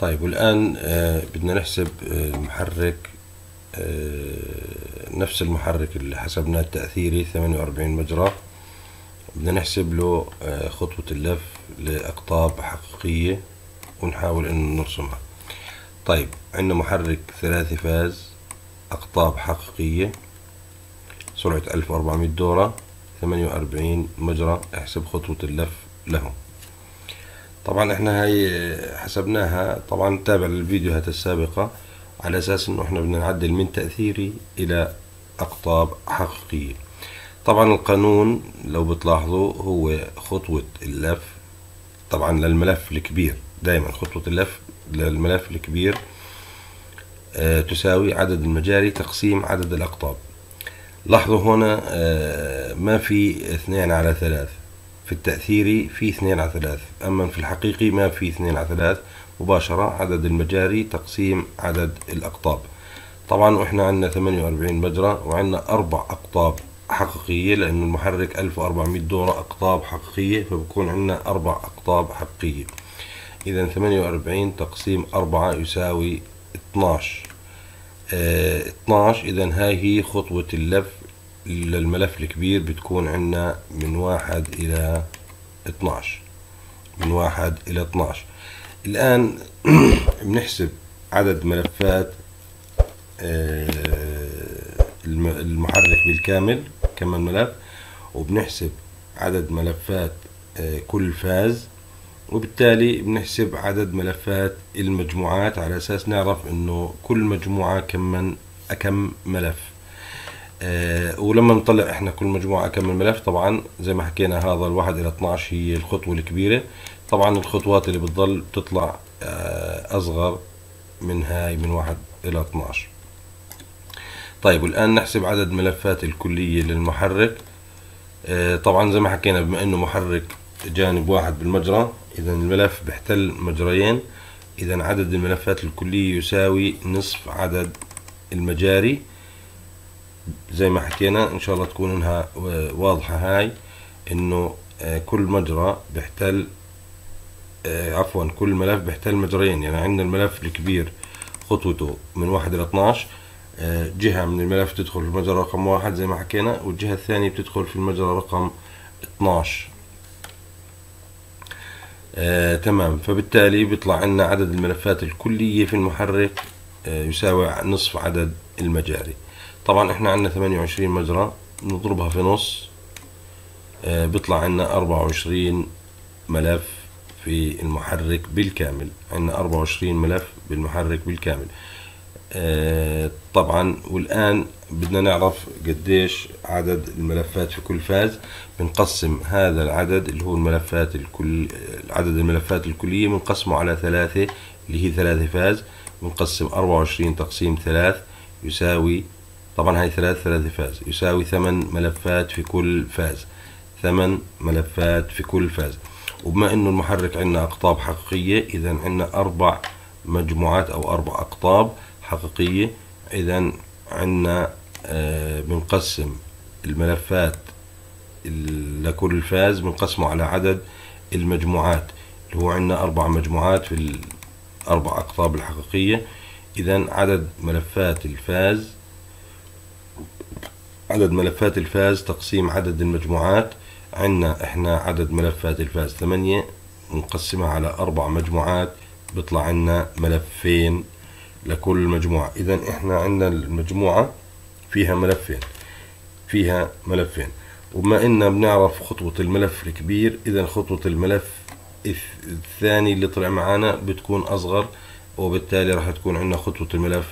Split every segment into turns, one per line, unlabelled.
طيب والآن آه، بدنا نحسب آه، المحرك آه، نفس المحرك اللي حسبناه التأثيري 48 مجرى. بدنا نحسب له خطوة اللف لأقطاب حقيقية ونحاول إنه نرسمها. طيب عندنا محرك ثلاثي فاز أقطاب حقيقية سرعة 1400 دورة 48 مجرى. احسب خطوة اللف له طبعا إحنا هاي حسبناها طبعا تابع للفيديوهات السابقة على أساس إنه إحنا بدنا نعدل من تأثيري إلى أقطاب حقيقية. طبعا القانون لو بتلاحظوا هو خطوة اللف طبعا للملف الكبير دائما خطوة اللف للملف الكبير آه تساوي عدد المجاري تقسيم عدد الأقطاب. لاحظوا هنا آه ما في اثنين على ثلاث في التأثيري في اثنين على ثلاث. أما في الحقيقي ما في اثنين على ثلاث. مباشرة عدد المجاري تقسيم عدد الأقطاب. طبعا وإحنا عندنا 48 مجرى وعندنا أربع أقطاب حقيقية لأن المحرك 1400 دورة أقطاب حقيقية فبكون عندنا أربع أقطاب حقيقية. إذا 48 تقسيم أربعة يساوي 12 آه 12 إذا هاي هي خطوة اللف. للملف الكبير بتكون عندنا من واحد إلى 12 من واحد إلى 12 الآن بنحسب عدد ملفات المحرك بالكامل كمان ملف وبنحسب عدد ملفات كل فاز وبالتالي بنحسب عدد ملفات المجموعات على أساس نعرف إنه كل مجموعة كم كم ملف. أه ولما نطلع إحنا كل مجموعة كم ملف طبعا زي ما حكينا هذا الواحد إلى 12 هي الخطوة الكبيرة. طبعا الخطوات اللي بتضل بتطلع أه أصغر من هاي من واحد إلى 12 طيب والآن نحسب عدد ملفات الكلية للمحرك. أه طبعا زي ما حكينا بما إنه محرك جانب واحد بالمجرى اذا الملف بيحتل مجريين. اذا عدد الملفات الكلية يساوي نصف عدد المجاري. زي ما حكينا إن شاء الله تكون إنها واضحة هاي إنه كل مجرى بيحتل عفوا كل ملف بيحتل مجريين. يعني عندنا الملف الكبير خطوته من واحد إلى 12 جهة من الملف تدخل في المجرى رقم واحد زي ما حكينا والجهة الثانية بتدخل في المجرى رقم 12 آه، تمام. فبالتالي بيطلع عندنا عدد الملفات الكلية في المحرك آه، يساوي نصف عدد المجاري. طبعا إحنا عندنا 28 مجرى نضربها في نص آه بيطلع عندنا 24 ملف في المحرك بالكامل. عندنا 24 ملف بالمحرك بالكامل. آه طبعا والآن بدنا نعرف قديش عدد الملفات في كل فاز. بنقسم هذا العدد اللي هو الملفات الكل عدد الملفات الكلية بنقسمه على ثلاثة اللي هي ثلاثة فاز. بنقسم 24 تقسيم ثلاث يساوي طبعا هاي ثلاث ثلاثة فاز يساوي ثمان ملفات في كل فاز ثمان ملفات في كل فاز. وبما إنه المحرك عندنا أقطاب حقيقية اذا عندنا أربع مجموعات أو أربع أقطاب حقيقية. اذا عندنا آه بنقسم الملفات لكل فاز بنقسمه على عدد المجموعات. اللي هو عندنا أربع مجموعات في الاربع أقطاب الحقيقية. اذا عدد ملفات الفاز عدد ملفات الفاز تقسيم عدد المجموعات. عندنا إحنا عدد ملفات الفاز ثمانية نقسمها على أربع مجموعات بيطلع عندنا ملفين لكل مجموعة. إذا إحنا عندنا المجموعة فيها ملفين فيها ملفين. وبما إننا بنعرف خطوة الملف الكبير إذا خطوة الملف الثاني اللي طلع معانا بتكون أصغر وبالتالي راح تكون عندنا خطوة الملف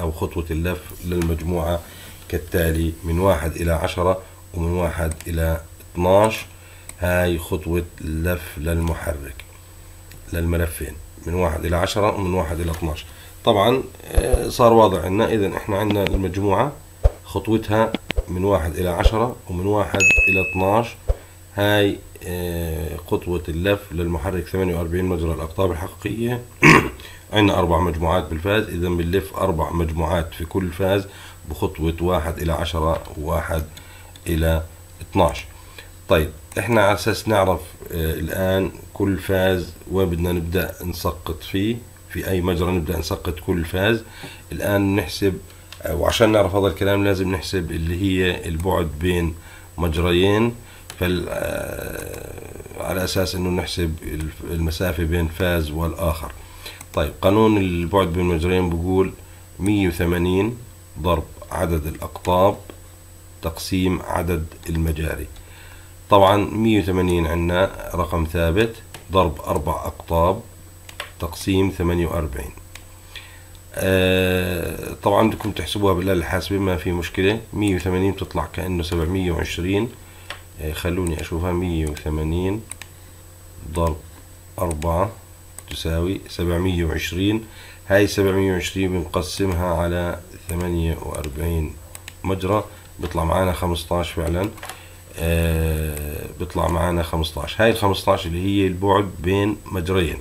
أو خطوة اللف للمجموعة كالتالي من واحد إلى عشرة ومن واحد إلى 12 هاي خطوة لف للمحرك للملفين من واحد إلى عشرة ومن واحد إلى 12 طبعا صار واضح عنا إذا إحنا عندنا المجموعة خطوتها من واحد إلى عشرة ومن واحد إلى 12 هاي خطوة اللف للمحرك 48 مجرى الأقطاب الحقيقية. عندنا أربع مجموعات بالفاز. إذا بنلف أربع مجموعات في كل فاز بخطوة واحد إلى عشرة وواحد إلى 12 طيب إحنا على أساس نعرف آه الآن كل فاز وين بدنا نبدأ نسقط فيه في أي مجرى نبدأ نسقط كل فاز. الآن نحسب وعشان نعرف هذا الكلام لازم نحسب اللي هي البعد بين مجريين. فال على أساس إنه نحسب المسافة بين فاز والآخر. طيب قانون البعد بين المجريين بقول 180 ضرب عدد الأقطاب تقسيم عدد المجاري. طبعا 180 عندنا رقم ثابت ضرب أربع أقطاب تقسيم 48 آه طبعا بدكم تحسبوها بالآلة الحاسبة ما في مشكلة. 180 بتطلع كأنه 720 آه خلوني أشوفها 180 ضرب أربعة تساوي 720 هاي 720 بنقسمها على 48 مجرى. بيطلع معانا 15 فعلا. آه بيطلع معانا 15 هاي ال 15 اللي هي البعد بين مجريين.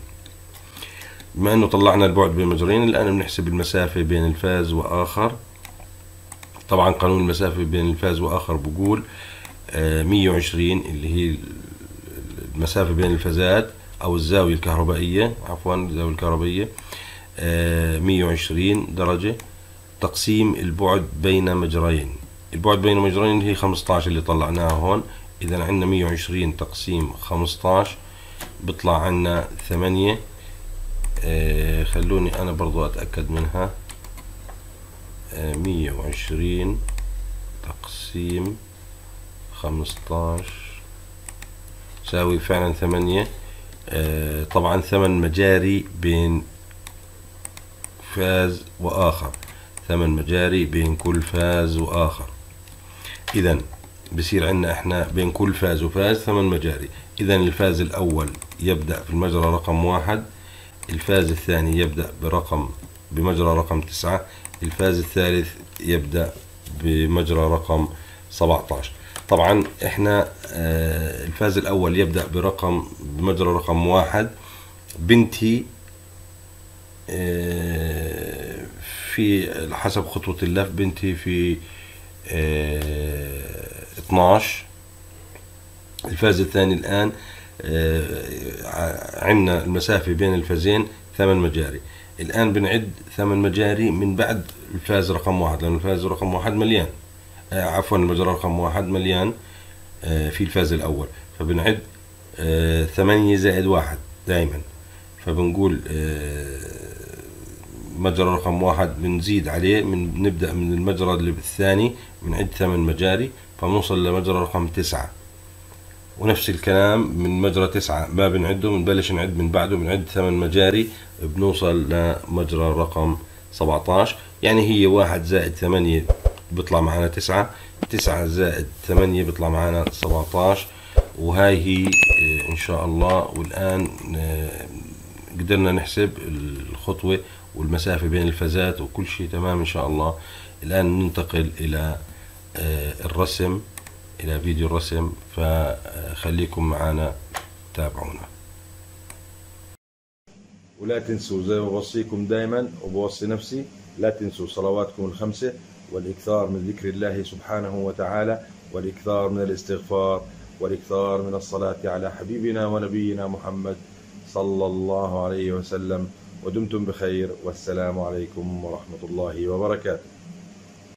بما إنه طلعنا البعد بين مجريين الآن بنحسب المسافة بين الفاز وآخر. طبعا قانون المسافة بين الفاز وآخر بقول آه 120 اللي هي المسافة بين الفازات أو الزاوية الكهربائية عفوا الزاوية الكهربائية آه 120 درجة تقسيم البعد بين مجريين. البعد بين مجرين هي 15 اللي طلعناها هون. إذا عندنا 120 تقسيم 15 بيطلع عندنا 8 آه خلوني أنا برضو أتأكد منها. آه 120 تقسيم 15 تساوي فعلا 8 آه طبعا ثمان مجاري بين فاز وآخر. ثمان مجاري بين كل فاز وآخر. اذا بصير عندنا إحنا بين كل فاز وفاز ثمان مجاري. اذا الفاز الأول يبدأ في المجرى رقم واحد. الفاز الثاني يبدأ برقم بمجرى رقم تسعة. الفاز الثالث يبدأ بمجرى رقم 17 طبعا إحنا آه الفاز الأول يبدأ برقم بمجرى رقم واحد. بنتي آه في حسب خطوة اللف بنتي في آه 12 الفاز الثاني الآن عندنا المسافة بين الفازين ثمان مجاري. الآن بنعد ثمان مجاري من بعد الفاز رقم واحد لأن الفاز رقم واحد مليان. عفوا المجرى رقم واحد مليان في الفاز الأول. فبنعد ثمانية زائد واحد دائما فبنقول مجرى رقم واحد بنزيد عليه من نبدأ من المجرى اللي الثاني بنعد ثمان مجاري فبنوصل لمجرى رقم تسعة. ونفس الكلام من مجرى تسعة ما بنعده بنبلش نعد من بعده بنعد ثمان مجاري بنوصل لمجرى رقم 17 يعني هي واحد زائد ثمانية بيطلع معنا تسعة تسعة زائد ثمانية بيطلع معنا 17 وهاي هي إن شاء الله. والآن قدرنا نحسب الخطوة والمسافة بين الفازات وكل شيء تمام إن شاء الله. الآن ننتقل إلى الرسم إلى فيديو الرسم. فخليكم معنا تابعونا. ولا تنسوا زي ما بوصيكم دائما وبوصي نفسي لا تنسوا صلواتكم الخمسة. والإكثار من ذكر الله سبحانه وتعالى والإكثار من الاستغفار والإكثار من الصلاة على حبيبنا ونبينا محمد صلى الله عليه وسلم. ودمتم بخير والسلام عليكم ورحمة الله وبركاته.